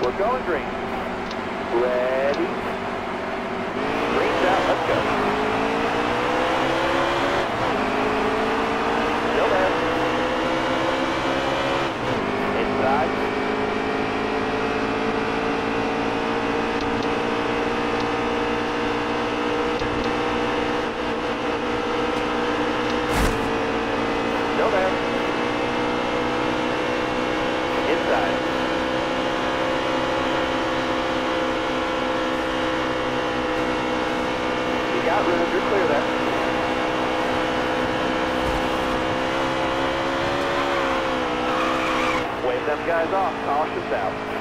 We're going green. You're clear there. Wave them guys off, caution's out.